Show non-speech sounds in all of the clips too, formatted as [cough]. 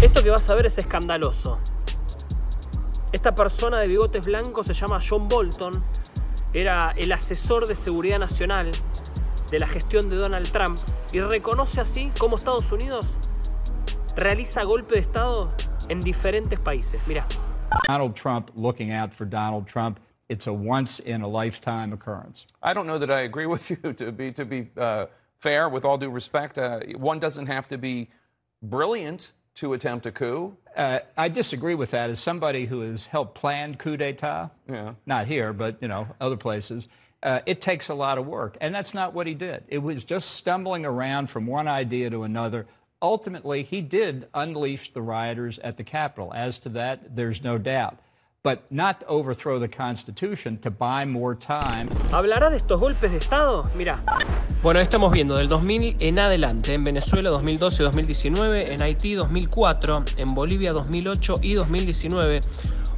Esto que vas a ver es escandaloso. Esta persona de bigotes blancos se llama John Bolton, era el asesor de seguridad nacional de la gestión de Donald Trump y reconoce así cómo Estados Unidos realiza golpe de Estado en diferentes países. Mira. Donald Trump looking out for Donald Trump. It's a once in a lifetime occurrence. I don't know that I agree [laughs] with you. To be to be uh, fair, with all due respect, uh, one doesn't have to be brilliant to attempt a coup. Uh, I disagree with that. As somebody who has helped plan coup d'état, yeah. not here, but you know other places, uh, it takes a lot of work, and that's not what he did. It was just stumbling around from one idea to another. Ultimately, he did unleash the rioters at the Capitol. As to that, there's no doubt. But not to overthrow the Constitution, to buy more time. ¿Hablará de estos golpes de Estado? Mira. Bueno, estamos viendo del 2000 en adelante, en Venezuela 2012 y 2019, en Haití 2004, en Bolivia 2008 y 2019,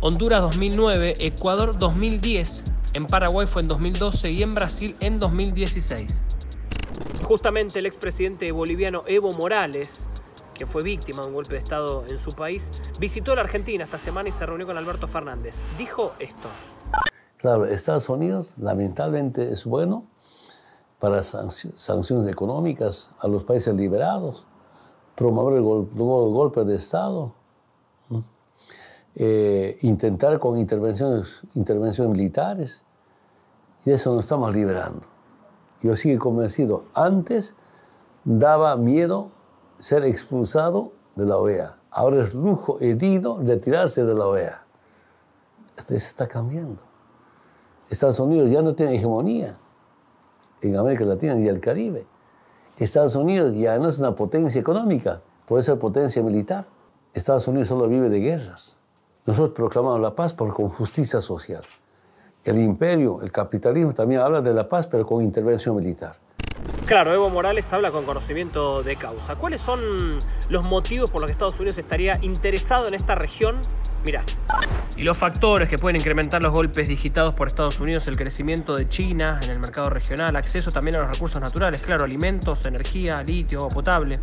Honduras 2009, Ecuador 2010, en Paraguay fue en 2012 y en Brasil en 2016. Justamente el expresidente boliviano Evo Morales, que fue víctima de un golpe de Estado en su país, visitó la Argentina esta semana y se reunió con Alberto Fernández. Dijo esto. Claro, Estados Unidos lamentablemente es bueno para sanciones económicas a los países liberados, promover el golpe de Estado, eh, intentar con intervenciones, intervenciones militares, y eso nos estamos liberando. Yo sigo convencido, antes daba miedo ser expulsado de la OEA, ahora es lujo herido retirarse de la OEA. Esto se está cambiando. Estados Unidos ya no tiene hegemonía en América Latina y el Caribe. Estados Unidos ya no es una potencia económica, puede ser potencia militar. Estados Unidos solo vive de guerras. Nosotros proclamamos la paz por, con justicia social. El imperio, el capitalismo también habla de la paz, pero con intervención militar. Claro, Evo Morales habla con conocimiento de causa. ¿Cuáles son los motivos por los que Estados Unidos estaría interesado en esta región Mira. Y los factores que pueden incrementar los golpes digitados por Estados Unidos, el crecimiento de China en el mercado regional, acceso también a los recursos naturales, claro, alimentos, energía, litio, agua potable,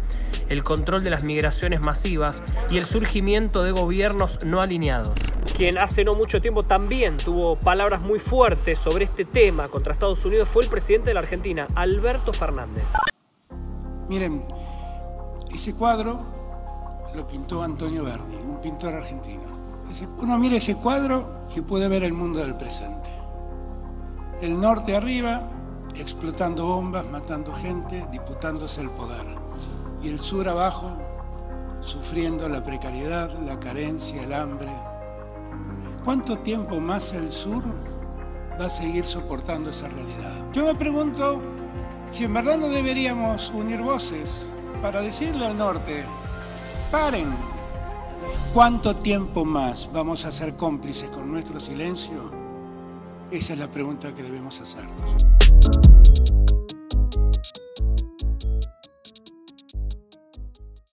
el control de las migraciones masivas y el surgimiento de gobiernos no alineados. Quien hace no mucho tiempo también tuvo palabras muy fuertes sobre este tema contra Estados Unidos fue el presidente de la Argentina, Alberto Fernández. Miren, ese cuadro lo pintó Antonio Verdi, un pintor argentino. Uno mira ese cuadro y puede ver el mundo del presente. El norte arriba, explotando bombas, matando gente, disputándose el poder. Y el sur abajo, sufriendo la precariedad, la carencia, el hambre. ¿Cuánto tiempo más el sur va a seguir soportando esa realidad? Yo me pregunto si en verdad no deberíamos unir voces para decirle al norte, paren, ¿Cuánto tiempo más vamos a ser cómplices con nuestro silencio? Esa es la pregunta que debemos hacernos.